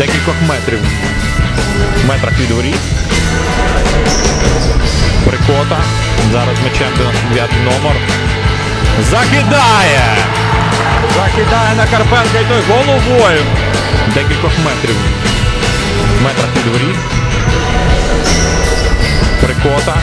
декількох метрів. Метрах від воріт. Прикота. Зараз м'ячем 99 номер. Закидає! Закидає на Карпенка і той головою. Декількох метрів. Метрах від воріт. Прикота.